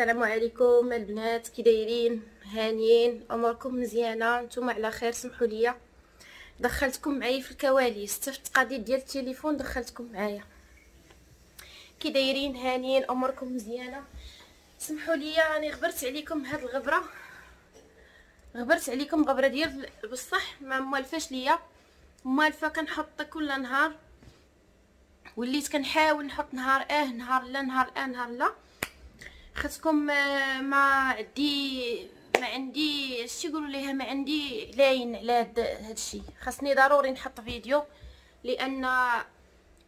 السلام عليكم البنات كي دايرين؟ هانيين أموركم مزيانة؟ نتوما على خير سمحوا لي. دخلتكم معايا في الكواليس استفدت قضية ديال التليفون دخلتكم معايا. كي دايرين؟ هانيين أموركم مزيانة؟ سمحوا لي راني غبرت عليكم هاد الغبرة. غبرت عليكم غبرة ديال بصح ما موالفاش ليا. موالفة كنحط كل نهار. وليت كنحاول نحط نهار آه نهار لا نهار آه نهار لا. خصكم ما عندي ما عندي اش يقولوا ليها؟ ما عندي لاين على هذا الشيء. خاصني ضروري نحط فيديو لأن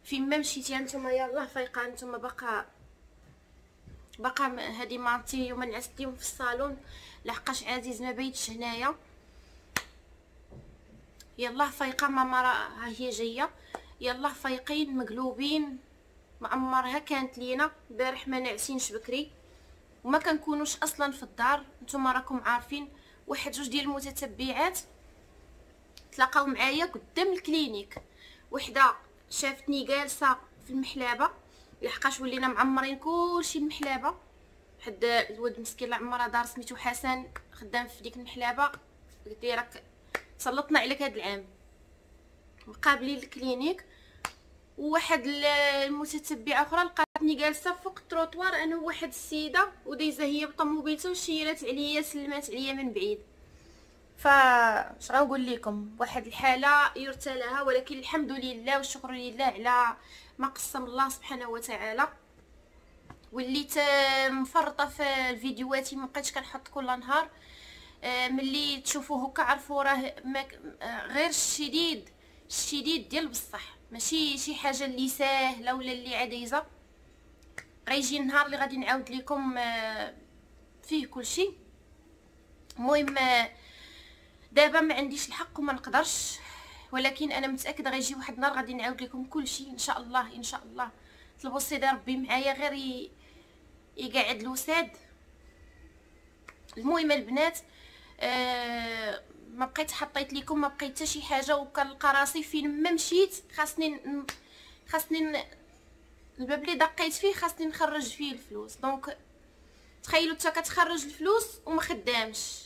فيما مشيتي نتوما يلاه فايقة نتوما باقا باقا هذه مامتي يوم نعست اليوم في الصالون لحقاش عزيز ما بيتش هنايا. يلاه فايقة ماما ها هي جاية. يلاه فايقين مقلوبين. معمرها كانت لينا. البارح ما نعسينش بكري. وما كنكونوش أصلا في الدار. نتوما راكم عارفين واحد جوج ديال المتتبعات تلاقاو معايا قدام الكلينيك. وحده شافتني جالسة في المحلابة لحقاش ولينا معمرين كلشي المحلابة. حد الولد مسكين الله عمرها دار سميتو حسن خدام في ديك المحلابة. قلت لي راك تسلطنا عليك هذا العام. مقابلين الكلينيك وواحد المتتبعة أخرى لقاتني جالسة فوق التروطوار. أنا وواحد السيدة ودايزة هي بطوموبيلتها وشيرات عليا سلمات عليا من بعيد. فاش غنقول لكم؟ واحد الحالة يرثى لها ولكن الحمد لله والشكر لله على ما قسم الله سبحانه وتعالى. وليت مفرطة في الفيديوهات ما بقيتش كنحط كل نهار. آه، ملي تشوفوا هكا عرفوا راه غير الشديد الشديد ديال بصح. ماشي شي حاجة اللي ساهله ولا اللي عديزه غيجي النهار اللي غادي نعاود لكم آه، فيه كل شيء المهم آه، دابا ما عنديش الحق وما نقدرش ولكن أنا متأكدة غيجي واحد النهار غادي نعاود لكم كل شيء إن شاء الله إن شاء الله. طلبوا السيد ربي معايا غير يقعد الوساد المهم البنات آه ما بقيت حطيت لكم ما بقيت حتى شي حاجة وكنلقى راسي فين ما مشيت خاصني خاصني الباب اللي دقيت فيه خاصني نخرج فيه الفلوس. donc تخيلوا انت كتخرج الفلوس وما خدامش.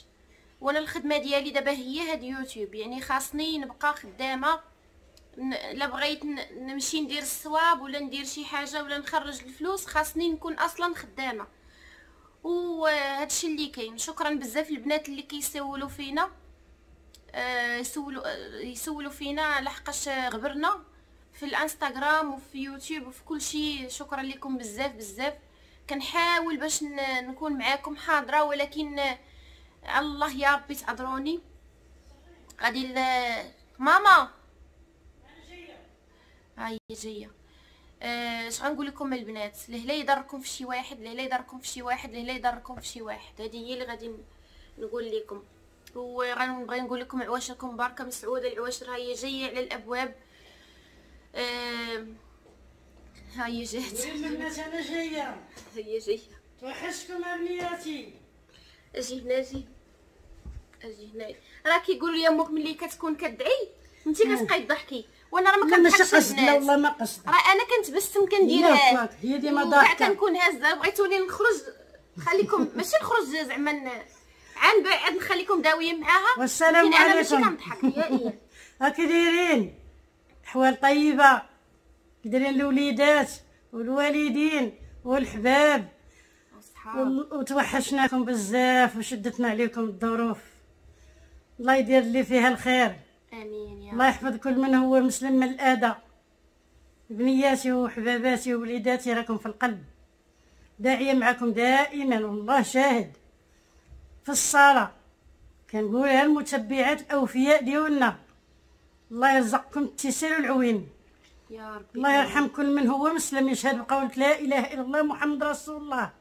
وأنا الخدمة ديالي دابا هي هاد يوتيوب يعني خاصني نبقى خدامة لا بغيت نمشي ندير الصواب ولا ندير شي حاجة ولا نخرج الفلوس خاصني نكون أصلا خدامة. وهادشي اللي كاين. شكرا بزاف البنات اللي كيسولوا فينا. يسولوا آه، يسولوا فينا لحقاش غبرنا في الانستغرام وفي يوتيوب وفي كل شيء. شكرا لكم بزاف بزاف. كنحاول باش نكون معاكم حاضرة ولكن الله يا ربي تعذروني غادي ماما! هاي جاية. اش آه غنقول لكم البنات لهلا يضركم في شي واحد لهلا يضركم في شي واحد لهلا يضركم في شي واحد. هذه هي اللي غادي نقول لكم. وغنبغي نقول لكم عواشركم باركه مسعودة العواشر هاي جاية على الأبواب. آه هاي جات. الناس أنا جاية. هي جاية. توحشكم ابنياتي أجي هنا أجي. أجي هنا. راه كيقولوا لي أمك ملي كتكون كدعي؟ انت كتبقاي تضحكي. وأنا راه ما كنضحكش قصد لا والله ما قصد راه أنا كنتبسم كنديرها هي ديما ضاحكة. كنكون هازه بغيتوني نخرج. خليكم ماشي نخرج زعما عن بعد نخليكم داويين معاها. والسلام عليكم أنا ماشي كنضحك هي هاكي دايرين. أحوال طيبة. دايرين الوليدات والوالدين والحباب. وتوحشناكم بزاف وشدتنا عليكم الظروف. الله يدير لي فيها الخير. آمين يا الله يحفظ كل من هو مسلم من الاذى بنياتي وحباباتي ووليداتي راكم في القلب. داعية معكم دائما والله شاهد. في الصلاه كنقولها المتبعات الاوفياء ديالنا. الله يرزقكم التيسير والعوين يا ربي. الله يرحم كل من هو مسلم يشهد بقولة لا إله إلا الله محمد رسول الله.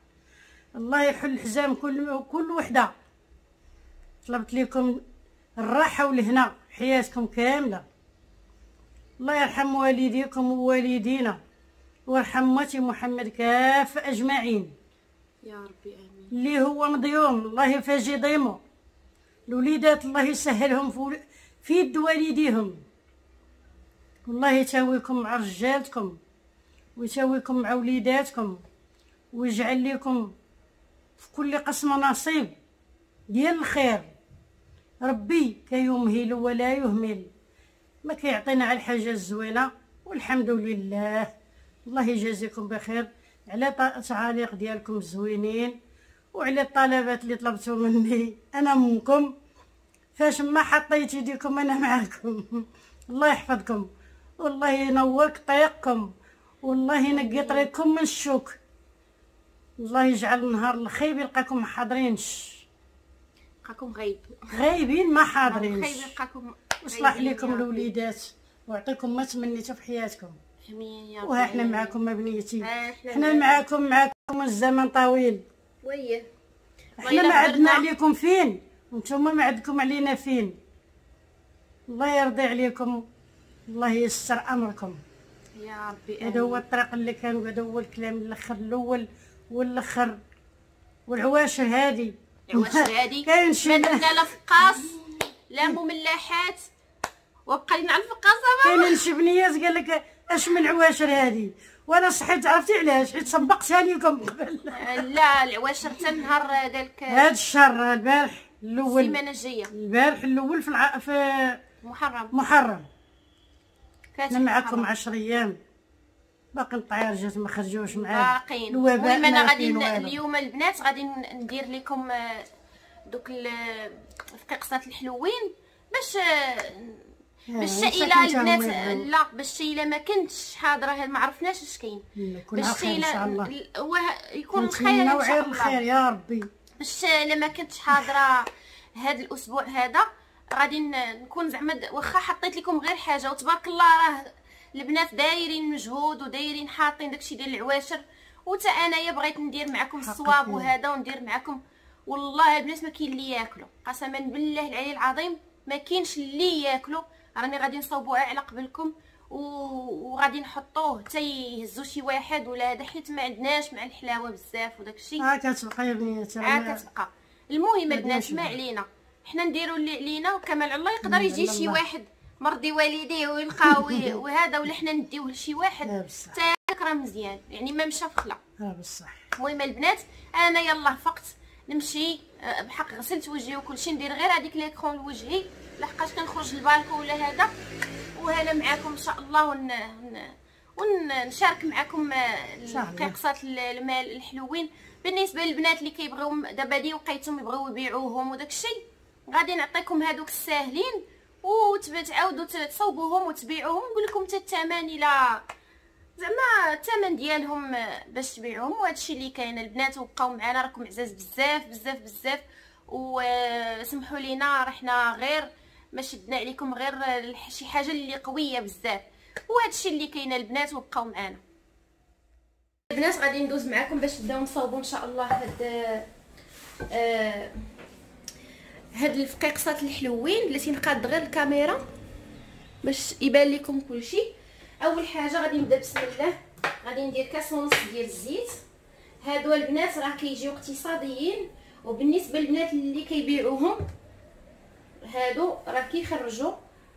الله يحل الحزام كل كل وحده. طلبت لكم الراحة والهنا. حياتكم كاملة. الله يرحم والديكم ووالدينا. ويرحم موتي محمد كافة أجمعين. يا ربي آمين. اللي هو مضيوم الله يفاجي ضيمه الوليدات الله يسهلهم في يد والديهم. والله يتاويكم مع رجالتكم ويتاويكم مع وليداتكم ويجعل لكم في كل قسم نصيب ديال الخير. ربي كيمهل ولا يهمل. ما كيعطينا على الحاجة الزوينة والحمد لله. الله يجازيكم بخير على التعاليق ديالكم الزوينين وعلى الطلبات اللي طلبتوا مني. أنا منكم. فاش ما حطيت يديكم أنا معاكم الله يحفظكم. والله ينور طريقكم والله ينقي طريقكم من الشوك. الله يجعل النهار الخايب يلقاكم ما حاضرينش. لقاكم غايب. غايبين ما حاضرينش. خايب لقاكم وصلح لكم الوليدات. ويعطيكم ما تمنيتوا في حياتكم. آمين يا رب وها إحنا. معاكم ما بنيتي آه، إحنا معاكم معاكم الزمن طويل. ويه إحنا والله ما عندنا. عليكم فين؟ وأنتم ما عندكم علينا فين؟ الله يرضي عليكم. الله ييسر أمركم. يا ربي هذا هو الطريق اللي كان هذا هو الكلام الأخر الأول والأخر. والعواشر هذه. العواشر هادي كاين ما شي درنا لا فقاص لا مملحات وبقى لنا على الفقاصة كاين شي بنيات قال لك اش من العواشر هذه وأنا صحيت عرفتي علاش؟ حيت سبقتها لكم قبل. لا العواشر حتى النهار قالك هاد الشهر البارح الأول السيمانة الجاية. البارح الأول في الع... في محرم. محرم. أنا معكم محرم. عشر أيام. باقي الطعير جات ما خرجوش معايا. باقيين. المهم أنا غادي. اليوم البنات غادي ندير لكم آه، دوك فقيقصات الحلوين باش باش الا مساكن البنات. لا باش الا ما كنتش حاضره ما عرفناش اش كاين. يكون باش خير إن شاء الله. ال- هو يكون الخير إن شاء الخير الله. يا ربي. باش لما كنتش حاضره هذا الأسبوع هذا غادي نكون زعما واخا حطيت لكم غير حاجة وتبارك الله راه البنات دايرين مجهود ودايرين حاطين داكشي ديال العواشر. وتا انايا بغيت ندير معكم الصواب. وهذا وندير معكم. والله البنات ما كاين اللي ياكلوا. قسما بالله العلي العظيم ما كاينش اللي ياكلوا. راني غادي نصاوبوها على قبلكم وغادي نحطوه حتى يهزو شي واحد ولا هذا حيت ما عندناش مع الحلاوة بزاف وداك الشيء. ها كتبقى يا بنيتي أنا- كتبقى. المهم البنات ما. علينا. حنا نديروا اللي علينا وكمال الله يقدر يجي شي. واحد مرضي والديه ويلقاو وهذا ولا حنا نديوه لشي واحد حتى راه مزيان. يعني ما مشى في خلا ها بصح. المهم البنات أنا يلا فقت. نمشي آه، بحق غسلت وجهي وكلشي ندير غير هذيك ليكرون لوجهي. لحقاش كنخرج للبالكو ولا هذا. وهنا معاكم إن شاء الله ون... ون... ونشارك معكم آه،. القيقصات ال- المال الحلوين. بالنسبة للبنات اللي كيبغيو دابا دي وقيتهم يبغيو يبيعوهم وداك الشيء غادي نعطيكم هادوك الساهلين. وتعاودوا تصوبوهم وتبيعوهم نقول لكم حتى الثمن إلى زعما الثمن ديالهم باش تبيعوهم وهذا الشيء اللي كاين البنات وبقاو معنا راكم عزاز بزاف بزاف بزاف. وسمحوا لينا رحنا غير ما شدنا عليكم غير شي حاجة اللي قوية بزاف. وهذا الشيء اللي كاين البنات وبقاو معنا البنات غادي ندوز معكم باش نبداو نصاوبوا إن شاء الله هاد آه هاد الفقيقصات الحلوين بلاتي نقاد غير الكاميرا باش يبان لكم كلشي. أول حاجة غادي نبدأ بسم الله. غادي ندير كاس ونص ديال الزيت. هادو البنات راه كيجيو اقتصاديين وبالنسبة للبنات اللي كيبيعوهم هادو راه كيخرجوا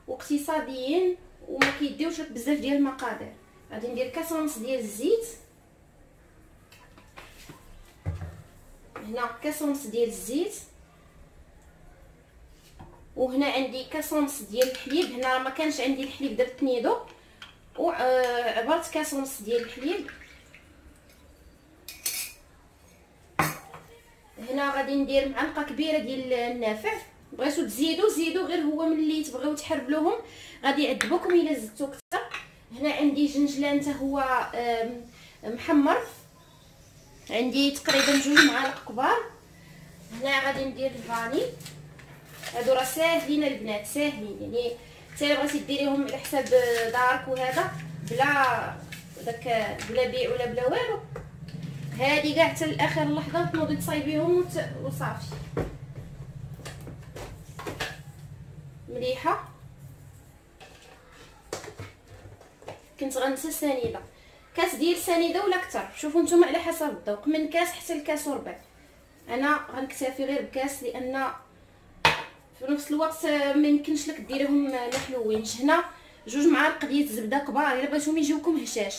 واقتصاديين وما كيديوش بزاف ديال المقادير. غادي ندير كاس ونص ديال الزيت. هنا كاس ونص ديال الزيت. وهنا عندي كاس ونص ديال الحليب. هنا ما كانش عندي الحليب درت نيدو. وعبرت كاس ونص ديال الحليب. هنا غادي ندير معلقة كبيرة ديال النافع. بغيتو تزيدوا زيدوا غير هو ملي تبغيو تحربلوهم. غادي يعذبوكم إلا زدتو كثر هنا عندي جنجلان حتى هو محمر. عندي تقريبا جوج معالق كبار. هنا غادي ندير الفاني. هادو راه ساهلين البنات ساهلين. يعني حتى بغيتي ديريهم على حساب دارك وهذا بلا داك بلا بيع ولا بلا والو. هادي كاع حتى لآخر لحظة تنوضي تصايبيهم وت... وصافي. مليحة. كنت غنسى السنيدة. كاس ديال السنيدة ولا أكثر؟ شوفوا نتوما على حسب الذوق من كاس حتى لكاس وربع. أنا غنكتفي غير بكاس لأن في نفس الوقت ما يمكنش لك ديريهم محلوينش هنا جوج معالق ديال الزبده كبار إلا بغيتهم يجيوكم هشاش.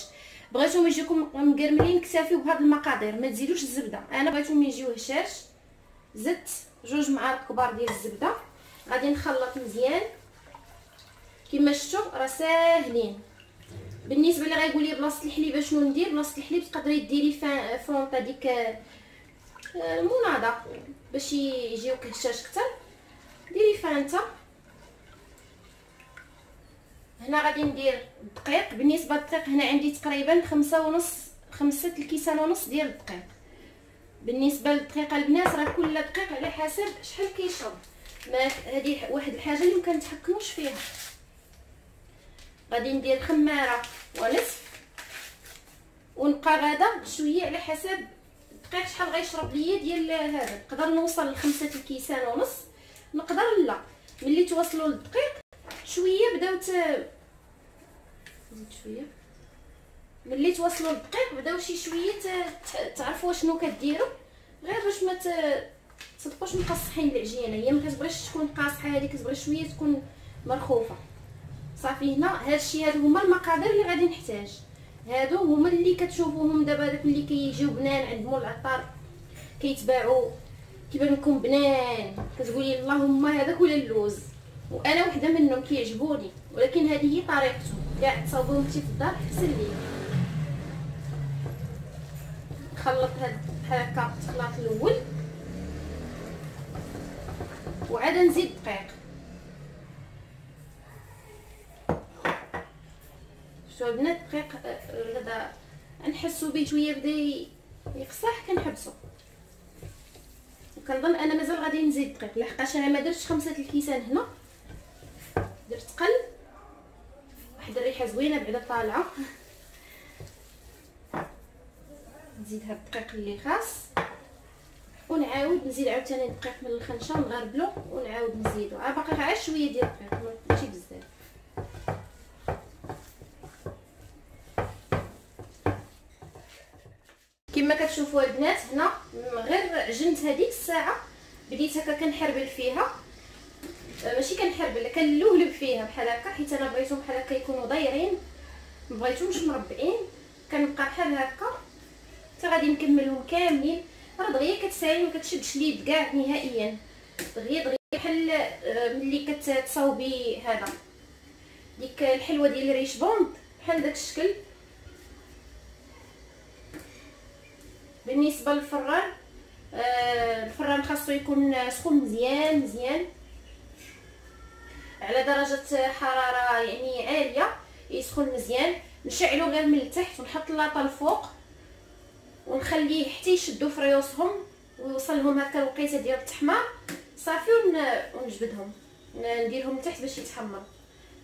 بغيتهم يجيكم مقرملين اكتفيو بهاد المقادير ما تزيدوش الزبدة. أنا بغيتهم يجيو هشاش زدت جوج معالق كبار ديال الزبدة. غادي نخلط مزيان. كما شفتوا راه ساهلين. بالنسبة اللي غايقول لي بلاصة الحليب شنو ندير؟ بلاصة الحليب تقدري ديري فونطه ديك المناضه آه، باش يجيوك هشاش أكثر. ديري فانتا هنا غادي ندير الدقيق بالنسبة للدقيق هنا عندي تقريبا خمسة ونص خمسة الكيسان ونص ديال الدقيق. بالنسبة للدقيقة البنات راه كل دقيق على حسب شحال كيشرب. ما هذه واحد الحاجة اللي مكنتحكموش فيها. غادي ندير خمارة ونصف. ونبقى غادا شوية على حسب الدقيق شحال غيشرب ليا ديال هذا. نقدر نوصل لخمسة الكيسان ونص. نقدر لا. ملي توصلوا للدقيق شوية بداو ت شوية. ملي توصلوا للدقيق بداو شي شوية تعرفوا شنو كديروا. غير باش ما تبقاوش مقصحين العجينة. هي ما كتبغيش تكون قاصحة هذه كتبغي شوية تكون مرخوفة. صافي هنا هادشي هادو هما المقادير اللي غادي نحتاج. هادو هما اللي كتشوفوهم دابا داك اللي كيجيو بنان عند مول العطار كيتباعوا. كيبان لكم بنان كتقولي اللهم هذاك ولا اللوز؟ وأنا وحدة منهم كيعجبوني ولكن هذه هي طريقته كاع تصاوبوهم انت في الدار أحسن ليا نخلط هاد بحال هكا الخلاط الأول. وعاد نزيد دقيق. شو البنات دقيق غدا نحسو به شوية بدا يقصح كنحبسو. وكنظن أنا مازال غادي نزيد دقيق. لحقاش أنا ما درتش خمسة الكيسان هنا. درت قل. واحد الريحة زوينة بعدا طالعة. نزيد هاد الدقيق اللي خاص. ونعاود نزيد عاوتاني دقيق من الخنشة ونغربلو ونعاود نزيدو. عا باقي غير شوية ديال الدقيق ماشي بزاف كتشوفوا البنات هنا غير عجنت هذيك الساعة بديت هكا كنحربل فيها. ماشي كنحربل كنلولب فيها بحال هكا حيت أنا بغيتهم بحال هكا يكونوا دايرين. ما بغيتهمش مربعين كنبقى بحال هكا. حتى غادي نكملهم كاملين. راه دغيا كتسالي ما كتشدش ليد كاع نهائيا. دغيا دغيا بحال آه، ملي كتصاوبي هذا. ديك الحلوة ديال ال Richbond بحال داك الشكل. بالنسبة للفران آه الفران خاصو يكون سخون مزيان مزيان. على درجة حرارة يعني عالية يسخن مزيان. نشعلو غير من التحت ونحط اللاطة الفوق ونخليه حتى يشدو في ريوسهم ويوصلهم هكا الوقيتة ديال التحمار. صافي ونجبدهم. نديرهم لتحت باش يتحمر.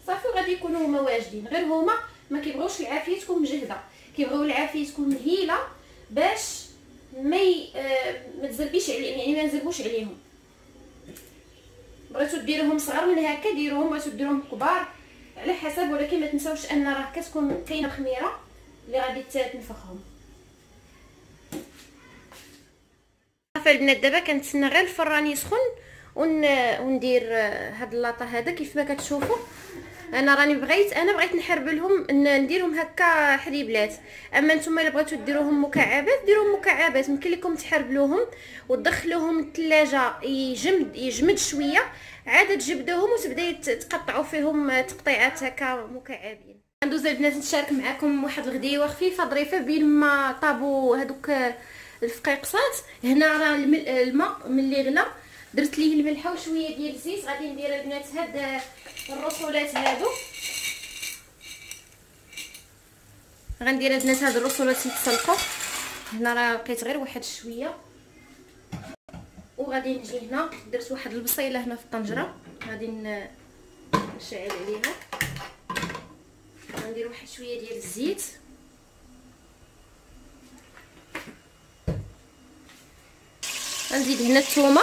صافي وغادي يكونوا هما واجدين. غير هما ما كيبغيوش العافية تكون مجهدة. كيبغيو العافية تكون مهيلة باش ما آه ما تزربيش عليهم يعني ما نزربوش عليهم. بغيتو ديروهم صغار من هكا ديروهم بغيتو ديروهم كبار على حسب ولكن ما تنساوش أن راه كتكون كاينة خميرة اللي غادي تنفخهم. صافي البنات دابا كنتسنى غير الفران يسخن ون... وندير هاد اللاطة هذا كيف ما كتشوفوا. أنا راني بغيت أنا بغيت نحربلهم نديرهم هكا حليبلات أما نتوما إلا بغيتو ديروهم مكعبات ديروهم مكعبات. يمكن لكم تحربلوهم وتدخلوهم الثلاجه يجمد يجمد شوية عاد تجبدوهم وتبداي تقطعوا فيهم تقطيعات هكا مكعبين. ندوز البنات نشارك معكم واحد الغديوه خفيفه ظريفه بين ما طابوا هذوك الفقيقصات. هنا راه الماء ملي غلا درت ليه الملحة وشوية ديال الزيت غادي ندير البنات هاد الرسولات هادو. غندير البنات هاد الرسولات يتسلقوا هنا راه لقيت غير واحد شوية. وغادي نجي هنا درت واحد البصيلة هنا في الطنجرة. غادي نشعل عليها. غندير واحد شوية ديال الزيت. غنزيد هنا الثومه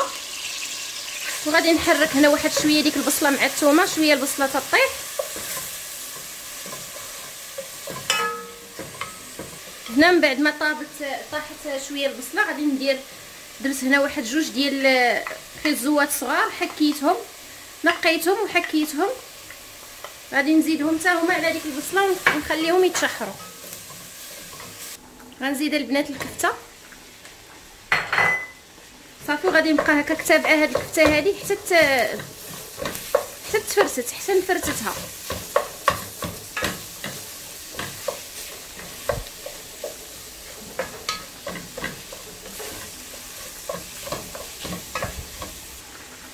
وغادي نحرك هنا واحد شوية ديك البصلة مع الثومه شوية البصلة تطيب هنا من بعد ما طابت طاحت شوية البصلة غادي ندير درت هنا واحد جوج ديال خيزوات صغار حكيتهم. نقيتهم وحكيتهم. غادي نزيدهم حتى هما على ديك البصلة ونخليهم يتشحروا. غنزيد البنات الكفتة. صافي وغادي نبقى هكا كتابعه هاد الكفته هادي حتى حتى تفرست حتى نفرتتها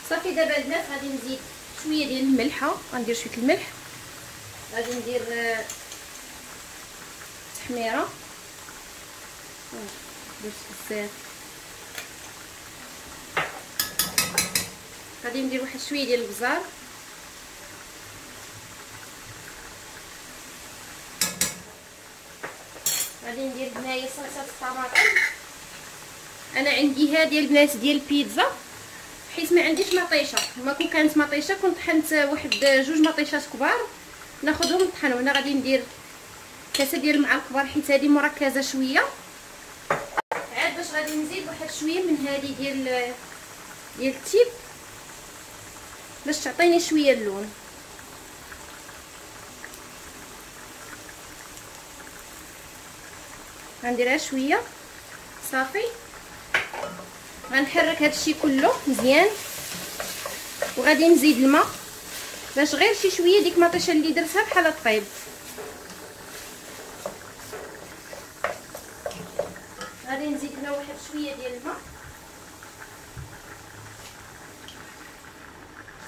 صافي دابا البنات غادي نزيد شوية ديال الملحة. غندير شوية الملح. غادي ندير آه، تحميرة. بزاف. غادي ندير واحد شوية ديال البزار. غادي ندير هنايا صلصة الطماطم. أنا عندي هادي البنات ديال البيتزا حيت ما عنديش مطيشة. ما كون كانت مطيشة كنت طحنت واحد جوج مطيشات كبار. ناخذهم نطحنهم هنا غادي ندير كاسة ديال الماء الكبار حيت هذه مركزة شوية. عاد باش غادي نزيد واحد شوية من هذه ديال ديال التيب. باش تعطيني شوية اللون. غنديرها شوية. صافي. غنحرك هادشي كله مزيان. وغادي نزيد الماء. باش غير شي شوية ديك المطيشه اللي درتها بحال طيب غادي نزيد هنا واحد شوية ديال الماء.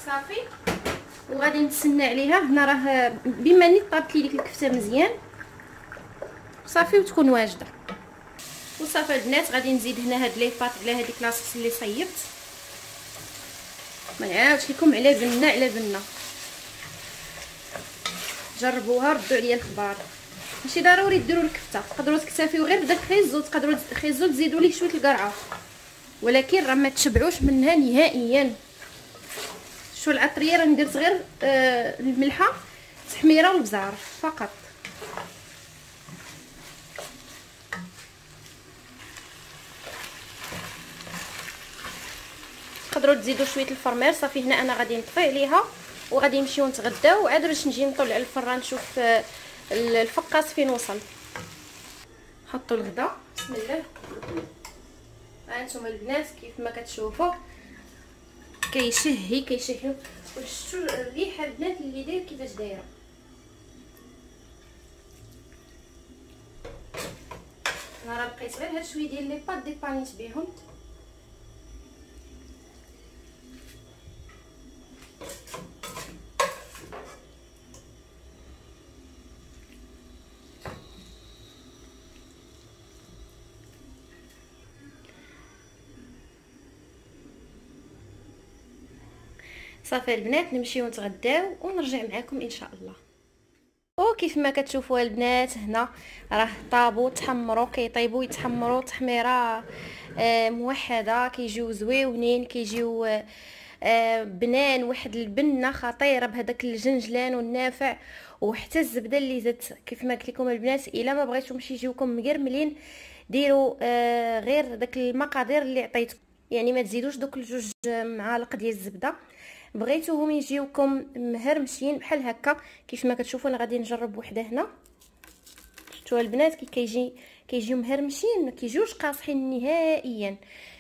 صافي. وغادي نتسنى عليها. هنا راه بما اني طابت لي ديك الكفته مزيان. صافي وتكون واجده. وصافي البنات غادي نزيد هنا هاد لي باط على هذيك لاصوص اللي صيبت ما نعاودش لكم على بنة على بنة. جربوها ردوا عليا الخبار ماشي ضروري ديروا الكفته. تقدروا تكتفيو غير بداك الخيزو تقدروا الخيزو تزيدوا ليه شوية القرعه. ولكن راه ما تشبعوش منها نهائيا. شو العطريه راه درت غير آه الملحة تحميرة والبزار فقط. تقدروا تزيدوا شوية الفرمير صافي هنا أنا غادي نطفي عليها وغادي نمشيو نتغداو. وعاد باش نجي نطلع الفران نشوف آه، الفقاس فين وصل. حطوا الغدا بسم الله. ها أنتم البنات كيف ما كتشوفوا. كيشهي كيشهي وشفتوا الريحة البنات اللي داير كيفاش دايرة. أنا راه بقيت غير هاد شوية ديال لي بات ديبانيت بهم صافي البنات نمشيو نتغداو ونرجع معكم إن شاء الله. وكيف ما كتشوفوا البنات هنا راه طابوا تحمروا كيطيبوا يتحمروا تحميرة آه، موحدة كيجيو زويونين كيجيو آه، بنان واحد البنة خطيرة بهذاك الجنجلان والنافع وحتى الزبدة اللي زدت. كيف ما قلت لكم البنات إلا ما بغيتوش يجيوكم مقرملين ديروا آه، غير داك المقادير اللي عطيتكم. يعني ما تزيدوش دوك الجوج معالق ديال الزبدة. بغيتوهم يجيوكم مهرمشين بحال هكا. كيف ما كتشوفوا أنا غادي نجرب وحدة هنا. شفتوا البنات كي كيجي كيجيو مهرمشين ما كيجيوش قاصحين نهائيا.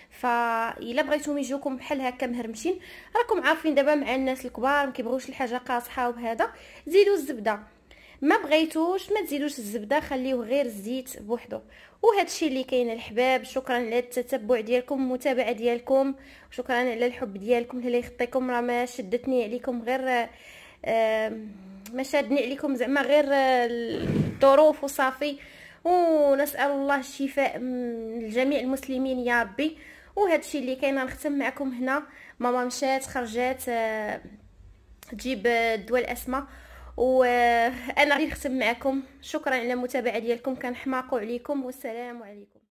فإلا بغيتوهم يجيوكم بحال هكا مهرمشين راكم عارفين دابا مع الناس الكبار ما كيبغوش الحاجة قاصحة وبهذا. زيدوا الزبدة. ما بغيتوش ما تزيدوش الزبدة خليوه غير الزيت بوحدو. وهذا الشيء اللي كاين الحباب شكرا على التتبع ديالكم المتابعة ديالكم شكرا على الحب ديالكم اللي يخطيكم. راه ما شدتني عليكم غير ما شادني عليكم زعما غير الظروف وصافي. ونسأل الله الشفاء لجميع المسلمين يا ربي. وهذا الشيء اللي كاين نختم معكم هنا. ماما مشات خرجات آه، تجيب الدواء الاسماء وأنا غادي نختم معكم. شكرا على المتابعه ديالكم. كنحماقوا عليكم. والسلام عليكم.